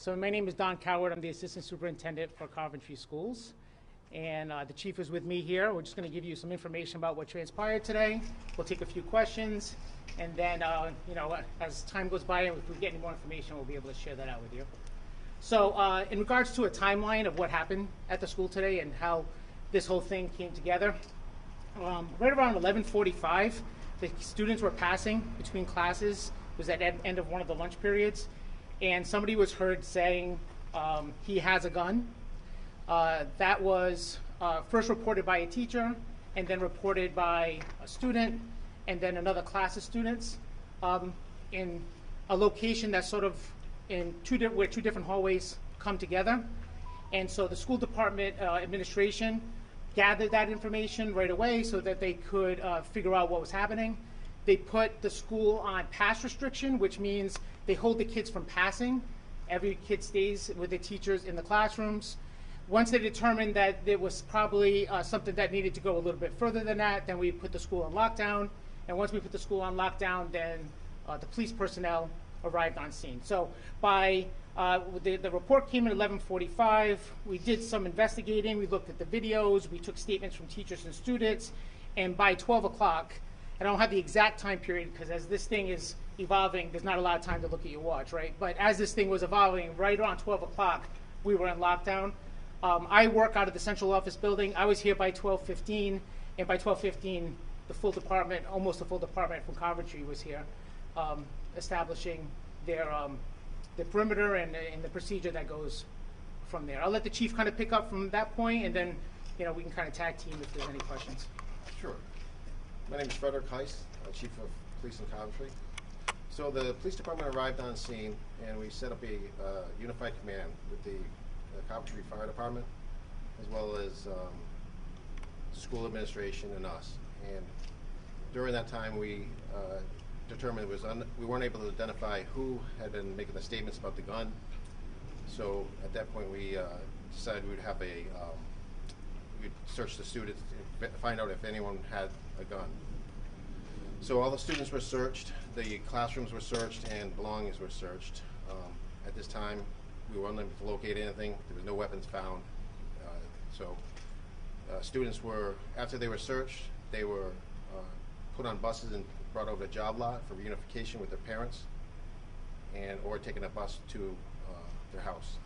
So my name is Don Coward. I'm the Assistant Superintendent for Coventry Schools. And uh, the chief is with me here. We're just going to give you some information about what transpired today. We'll take a few questions. And then, uh, you know, as time goes by and if we get any more information, we'll be able to share that out with you. So uh, in regards to a timeline of what happened at the school today and how this whole thing came together, um, right around 11:45, the students were passing between classes. It was at end end of one of the lunch periods, and somebody was heard saying um, he has a gun. Uh, that was uh, first reported by a teacher, and then reported by a student, and then another class of students, um, in a location that's sort of in two di- where two different hallways come together. And so the school department uh, administration gathered that information right away so that they could uh, figure out what was happening. They put the school on pass restriction, which means they hold the kids from passing. Every kid stays with the teachers in the classrooms. Once they determined that there was probably uh, something that needed to go a little bit further than that, then we put the school on lockdown. And once we put the school on lockdown, then uh, the police personnel arrived on scene. So by uh, the, the report came at 11:45. We did some investigating. We looked at the videos. We took statements from teachers and students. And by 12 o'clock, I don't have the exact time period because as this thing is evolving, there's not a lot of time to look at your watch, right? But as this thing was evolving, right around 12 o'clock, we were in lockdown. Um, I work out of the central office building. I was here by 12:15, and by 12:15, the full department, almost the full department from Coventry, was here, um, establishing their um, the perimeter and, and the procedure that goes from there. I'll let the chief kind of pick up from that point, and then you know we can kind of tag team if there's any questions. Sure. My name is Frederick Heiss, uh, Chief of Police in Coventry. So the police department arrived on scene and we set up a uh, unified command with the uh, Coventry Fire Department as well as um, school administration and us. And during that time, we uh, determined was we weren't able to identify who had been making the statements about the gun. So at that point, we uh, decided we'd have a um, we'd search the students to find out if anyone had a gun. So all the students were searched, the classrooms were searched, and belongings were searched. Um, at this time, we were unable to locate anything. There was no weapons found. Uh, so uh, students were, after they were searched, they were uh, put on buses and brought over to job lot for reunification with their parents, and or taken a bus to uh, their house.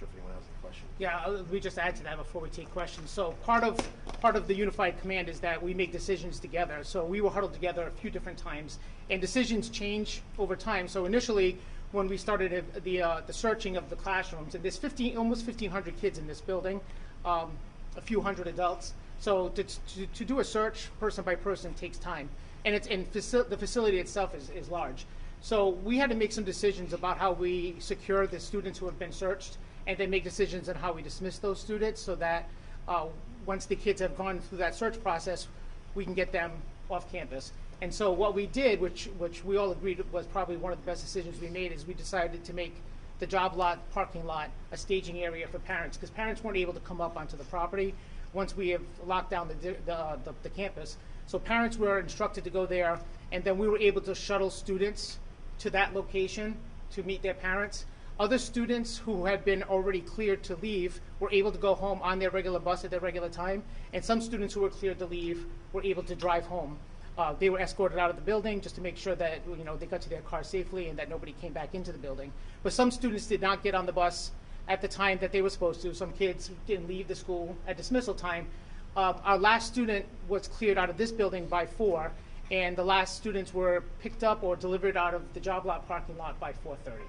Sure if anyone has any questions. Yeah, we just add to that before we take questions. So part of part of the unified command is that we make decisions together. So we were huddled together a few different times, and decisions change over time. So initially, when we started the uh, the searching of the classrooms, and there's 15 almost 1,500 kids in this building, um, a few hundred adults. So to, to, to do a search person by person takes time, and it's and faci- the facility itself is, is large. So we had to make some decisions about how we secure the students who have been searched, and then make decisions on how we dismiss those students, so that uh, once the kids have gone through that search process, we can get them off campus. And so what we did, which which we all agreed was probably one of the best decisions we made, is we decided to make the job lot parking lot a staging area for parents because parents weren't able to come up onto the property once we have locked down the, the, the, the campus. So parents were instructed to go there, and then we were able to shuttle students to that location to meet their parents. Other students who had been already cleared to leave were able to go home on their regular bus at their regular time, and some students who were cleared to leave were able to drive home. Uh, they were escorted out of the building just to make sure that you know they got to their car safely and that nobody came back into the building. But some students did not get on the bus at the time that they were supposed to. Some kids didn't leave the school at dismissal time. Uh, our last student was cleared out of this building by four, and the last students were picked up or delivered out of the job lot parking lot by 4:30.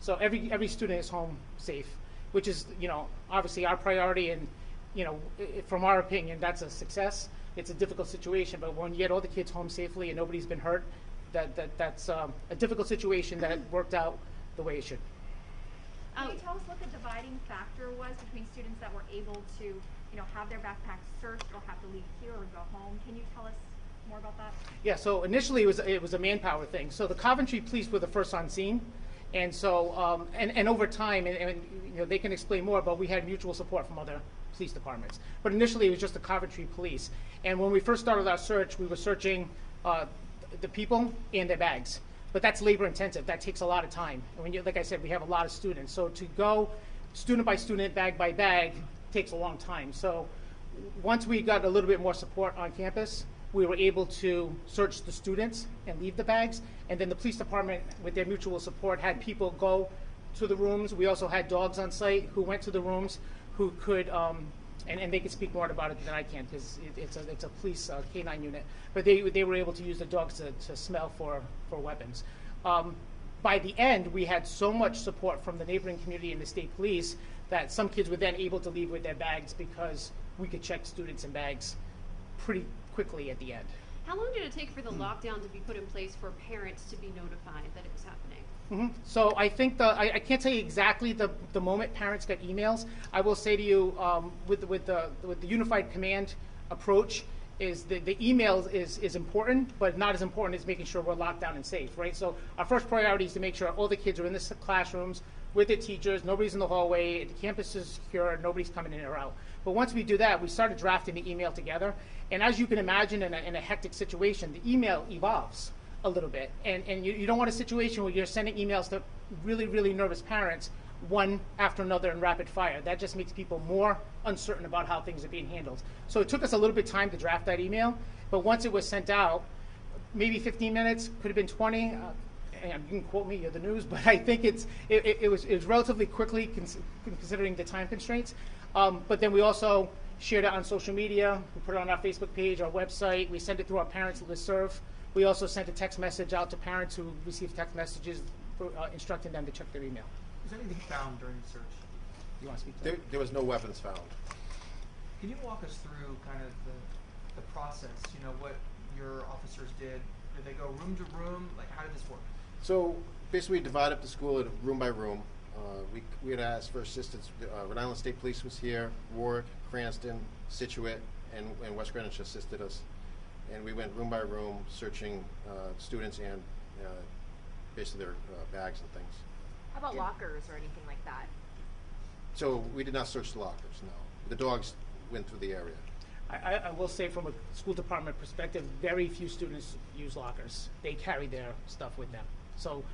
So every every student is home safe, which is you know obviously our priority, and you know from our opinion that's a success. It's a difficult situation, but when you get all the kids home safely and nobody's been hurt, that, that that's um, a difficult situation that worked out the way it should. Can you tell us what the dividing factor was between students that were able to, you know, have their backpacks searched or have to leave here or go home? Can you tell us more about that? Yeah, so initially it was it was a manpower thing. So the Coventry police were the first on scene, and so um, and and over time, and, and you know they can explain more, but we had mutual support from other police departments. But initially it was just the Coventry police, and when we first started our search, we were searching uh, the people and their bags. but that's labor intensive. That takes a lot of time. And when you, like I said, we have a lot of students. So to go student by student, bag by bag, takes a long time. So once we got a little bit more support on campus, we were able to search the students and leave the bags. And then the police department, with their mutual support, had people go to the rooms. We also had dogs on site who went to the rooms, who could, um, and, and they could speak more about it than I can because it, it's a it's a police uh, canine unit. But they they were able to use the dogs to, to smell for for weapons. Um, by the end, we had so much support from the neighboring community and the state police that some kids were then able to leave with their bags because we could check students and bags pretty quickly at the end. How long did it take for the lockdown to be put in place for parents to be notified that it was happening? Mhm. So I think the I, I can't tell you exactly the, the moment parents got emails. I will say to you um, with the- with the with the unified command approach is the, the emails is is important, but not as important as making sure we're locked down and safe, right? So our first priority is to make sure all the kids are in the classrooms with their teachers. Nobody's in the hallway. The campus is secure. Nobody's coming in or out. But once we do that, we started drafting the email together. And as you can imagine, in a, in a hectic situation, the email evolves a little bit. And, and you, you don't want a situation where you're sending emails to really, really nervous parents, one after another in rapid fire. That just makes people more uncertain about how things are being handled. So it took us a little bit of time to draft that email. But once it was sent out, maybe 15 minutes, could have been 20. Uh, you can quote me, you're the news, but I think it's it, it, was it was relatively quickly cons- considering the time constraints. Um, but then we also shared it on social media. We put it on our Facebook page, our website. We sent it through our parents listserv. We also sent a text message out to parents who received text messages for, uh, instructing them to check their email. Was anything found during the search? You want to speak to There, that? there was no weapons found. Can you walk us through kind of the, the process? You know, what your officers did? Did they go room to room? Like, how did this work? So basically, we divide up the school at room by room. Uh, we, we had asked for assistance. Uh, Rhode Island State Police was here, Warwick, Cranston, Scituate, and, and West Greenwich assisted us. And we went room by room, searching uh, students and uh, basically their uh, bags and things. How about lockers or anything like that? So we did not search the lockers, no. The dogs went through the area. I, I, I will say from a school department perspective, very few students use lockers. They carry their stuff with them. So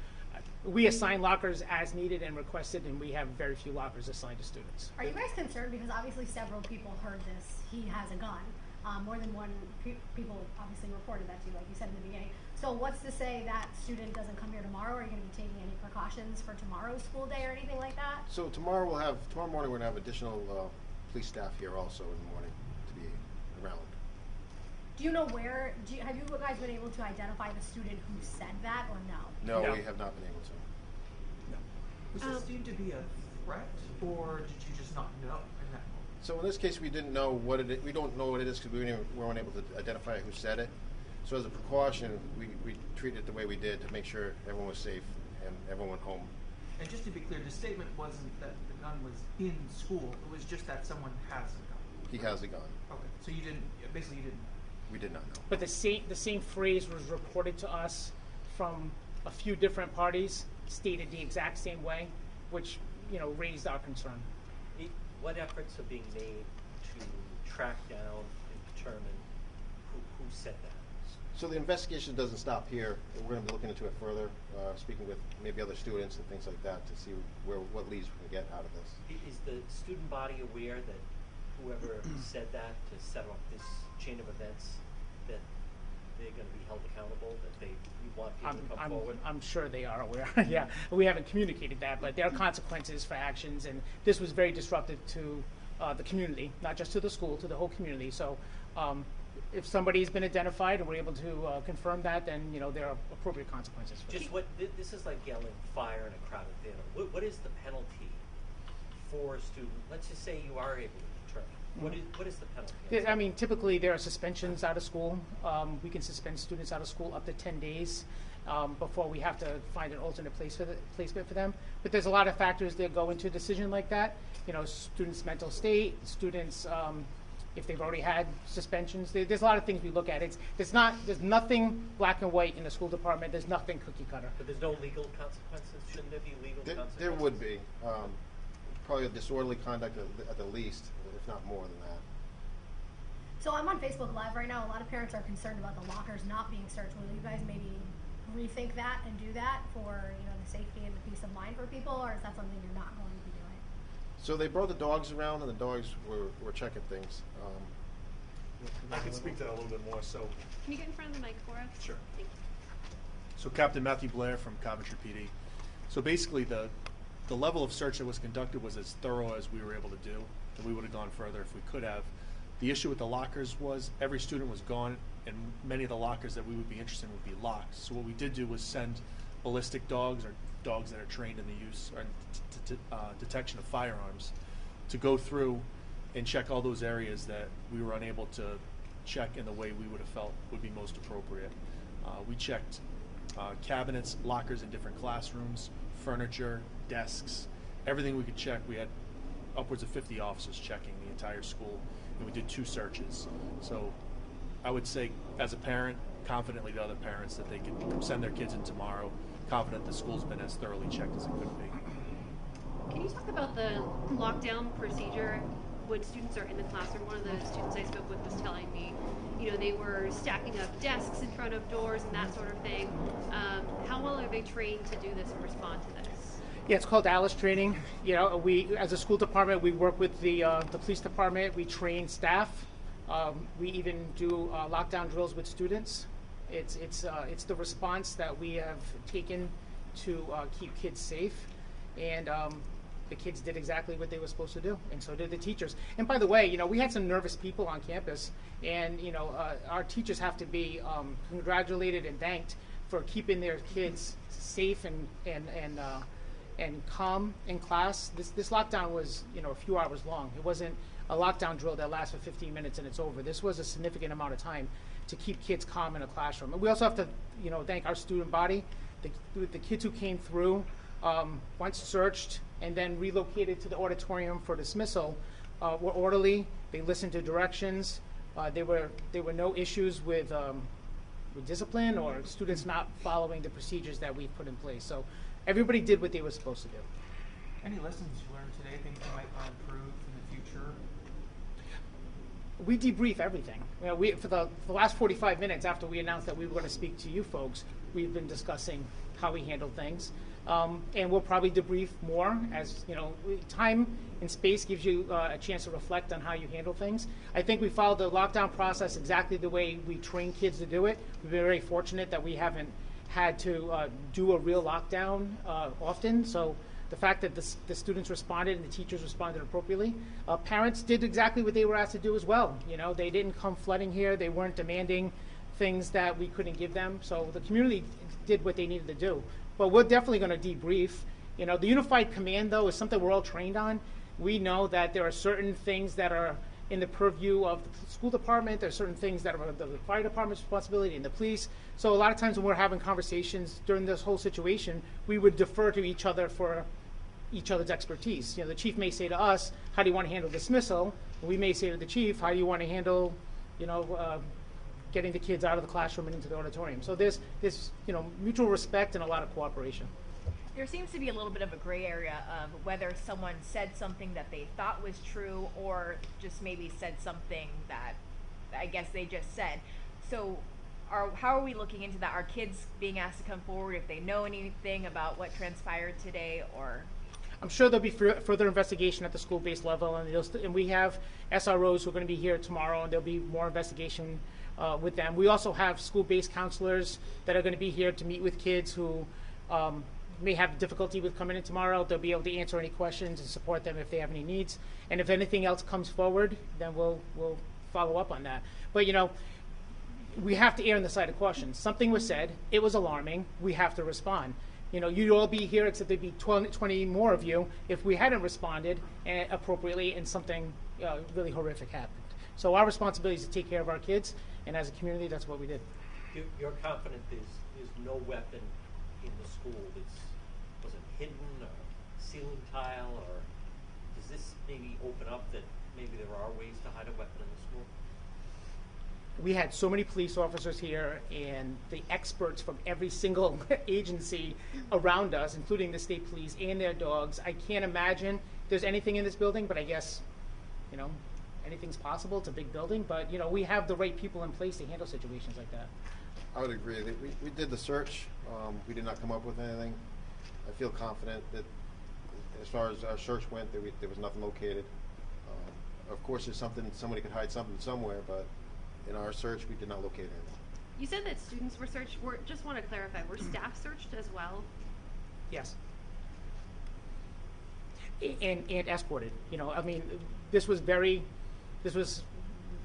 we assign lockers as needed and requested, and we have very few lockers assigned to students. Are you guys concerned because obviously several people heard this? He has a gun. Um, more than one pe- people obviously reported that to you, like you said in the beginning. So what's to say that student doesn't come here tomorrow? Are you going to be taking any precautions for tomorrow's school day or anything like that? So tomorrow we'll have, tomorrow morning we're gonna have additional uh, police staff here also in the morning to be around. Do you know where? Do you, have you guys been able to identify the student who said that or no? No, No. we have not been able to. No. Was Um, this deemed to be a threat, or did you just not know in that moment? So in this case, we didn't know what it, we don't know what it is because we weren't even- weren't able to identify who said it. So as a precaution, we, we treated it the way we did to make sure everyone was safe and everyone went home. And just to be clear, the statement wasn't that the gun was in school. It was just that someone has a gun. He has a gun. Okay. So you didn't. Basically, you didn't. We did not know. But the same, the same phrase was reported to us from a few different parties, stated the exact same way, which, you know, raised our concern. I- What efforts are being made to track down and determine who, who said that? So the investigation doesn't stop here. We're gonna be looking into it further, uh, speaking with maybe other students and things like that to see where, what leads we can get out of this. I- Is the student body aware that whoever said that to set off this chain of events, that they're gonna be held accountable, that they, you want people I'm, to come I'm, forward? I'm sure they are aware. yeah, we haven't communicated that, but there are consequences for actions, and this was very disruptive to uh, the community, not just to the school, to the whole community. So, um, if somebody's been identified and we're able to uh, confirm that, then you know there are appropriate consequences. For Just it. what, thi- this is like yelling fire in a crowded theater. What, what is the penalty for a student? Let's just say you are able to. What is, what is the penalty? I mean, typically there are suspensions out of school. Um, we can suspend students out of school up to 10 days um, before we have to find an alternate place for the, placement for them. But there's a lot of factors that go into a decision like that. You know, students' mental state, students, um, if they've already had suspensions. There, there's a lot of things we look at. It's, there's not, there's nothing black and white in the school department. There's nothing cookie cutter. But there's no legal consequences? Shouldn't there be legal There, consequences? there would be, probably disorderly conduct at, the- at the least, if not more than that. So I'm on Facebook Live right now. A lot of parents are concerned about the lockers not being searched. Will you guys maybe rethink that and do that for, you know, the safety and the peace of mind for people, or is that something you're not going to be doing? So they brought the dogs around, and the dogs were, were checking things. Um, I can speak to that a little bit more. So, Can you get in front of the mic for us? Sure. Thank you. so Captain Matthew Blair from Coventry PD. So basically, the the level of search that was conducted was as thorough as we were able to do, and we would have gone further if we could have. The issue with the lockers was every student was gone, and many of the lockers that we would be interested in would be locked. So what we did do was send ballistic dogs or dogs that are trained in the use or uh, detection of firearms to go through and check all those areas that we were unable to check in the way we would have felt would be most appropriate. Uh, we checked uh, cabinets, lockers in different classrooms, furniture, desks, everything we could check. We had upwards of 50 officers checking the entire school, and we did two searches. So I would say, as a parent, confidently to other parents that they can send their kids in tomorrow, confident the school's been as thoroughly checked as it could be. Can you talk about the lockdown procedure when students are in the classroom? One of the students I spoke with was telling me, you know, they were stacking up desks in front of doors and that sort of thing. Um, how well are they trained to do this and respond to this? Yeah, it's called Alice training. You know, we as a school department, we work with the uh, the police department. We train staff. Um, we even do uh, lockdown drills with students. It's it's uh, it's the response that we have taken to uh, keep kids safe, and um, the kids did exactly what they were supposed to do, and so did the teachers. And by the way, you know, we had some nervous people on campus, and you know, uh, our teachers have to be um, congratulated and thanked for keeping their kids safe and and and uh, and calm in class. This this lockdown was you know a few hours long. It wasn't a lockdown drill that lasts for 15 minutes and it's over. This was a significant amount of time to keep kids calm in a classroom. And we also have to you know thank our student body, the the kids who came through. Um, once searched and then relocated to the auditorium for dismissal, uh, were orderly. They listened to directions. Uh, there were there were no issues with um, with discipline or students not following the procedures that we put in place. So everybody did what they were supposed to do. Any lessons you learned today, things you might want to improve in the future? We debrief everything. You know, we, for the, for the last 45 minutes after we announced that we were going to speak to you folks, we've been discussing how we handle things. Um, and we'll probably debrief more as, you know, time and space gives you uh, a chance to reflect on how you handle things. I think we followed the lockdown process exactly the way we train kids to do it. We've been very fortunate that we haven't had to uh, do a real lockdown uh, often. So the fact that the, the students responded and the teachers responded appropriately. Uh, parents did exactly what they were asked to do as well. You know, they didn't come flooding here. They weren't demanding things that we couldn't give them. So the community did what they needed to do. But we're definitely going to debrief. You know, the unified command though is something we're all trained on. We know that there are certain things that are in the purview of the school department. There are certain things that are the fire department's responsibility and the police. So a lot of times when we're having conversations during this whole situation, we would defer to each other for each other's expertise. You know, the chief may say to us, "How do you want to handle dismissal?" We may say to the chief, "How do you want to handle, you know, uh, getting the kids out of the classroom and into the auditorium?" So there's this, you know, mutual respect and a lot of cooperation. There seems to be a little bit of a gray area of whether someone said something that they thought was true or just maybe said something that I guess they just said. So, are how are we looking into that? Are kids being asked to come forward if they know anything about what transpired today, or I'm sure there'll be fur- further investigation at the school-based level, and, and we have SROs who are going to be here tomorrow, and there'll be more investigation uh, with them. We also have school-based counselors that are going to be here to meet with kids who um, may have difficulty with coming in tomorrow. They'll be able to answer any questions and support them if they have any needs. And if anything else comes forward, then we'll we'll follow up on that. But you know, we have to err on the side of caution. Something was said, it was alarming, we have to respond. You know, you'd all be here except there'd be 20, 20 more of you if we hadn't responded uh, appropriately and something uh, really horrific happened. So our responsibility is to take care of our kids, and as a community, that's what we did. You, you're confident there's no weapon in the school that's, wasn't hidden or ceiling tile or does this maybe open up that maybe there are ways to hide a weapon in the school? we had so many police officers here and the experts from every single agency around us, including the state police and their dogs. I can't imagine there's anything in this building, but I guess, you know, anything's possible. It's a big building, but you know, we have the right people in place to handle situations like that. I would agree. that We, we did the search. Um, we did not come up with anything. I feel confident that as far as our search went, that we, there was nothing located. Um, of course, there's something, somebody could hide something somewhere, but in our search, we did not locate anything. You said that students were searched. Were, just want to clarify, were staff searched as well? Yes. And, and escorted, you know, I mean, this was very, this was,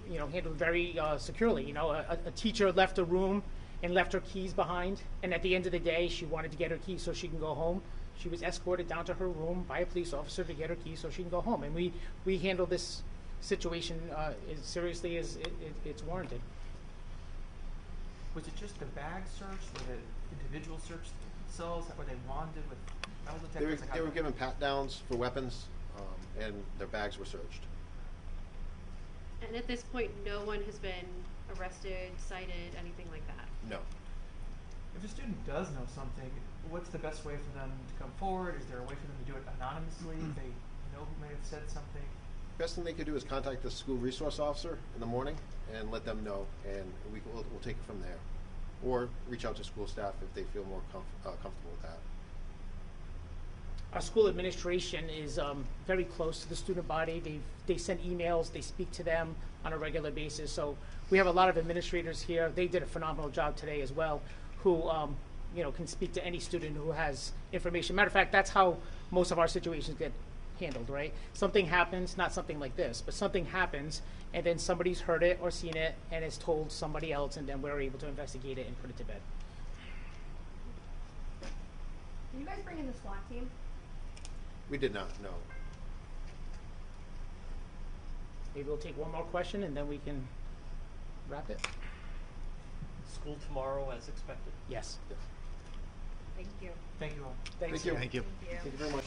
you know, handled very uh, securely, you know, a, a teacher left a room and left her keys behind, and at the end of the day, she wanted to get her keys so she can go home. She was escorted down to her room by a police officer to get her keys so she can go home, and we, we handled this situation uh, as seriously as it, it, it's warranted. Was it just the bag search Were the individual search themselves? Were they wanded with metal detectors? They were, Like, how they were given pat downs for weapons, um, and their bags were searched. And at this point, no one has been arrested, cited, anything like that. No. If a student does know something, what's the best way for them to come forward? Is there a way for them to do it anonymously if they know who may have said something? Best thing they could do is contact the school resource officer in the morning and let them know, and we, will we'll take it from there. Or reach out to school staff if they feel more comf- uh, comfortable with that. Our school administration is um, very close to the student body. They they send emails, they speak to them on a regular basis. So we have a lot of administrators here. They did a phenomenal job today as well, who um, you know can speak to any student who has information. Matter of fact, that's how most of our situations get handled. Right? Something happens, not something like this, but something happens, and then somebody's heard it or seen it and has told somebody else, and then we're able to investigate it and put it to bed. Did you guys bring in the SWAT team? We did not, no. Maybe we'll take one more question and then we can wrap it. School tomorrow as expected? Yes. Yes. Thank you. Thank you all. Thanks. Thank you. Thank you. Thank you. Thank you very much.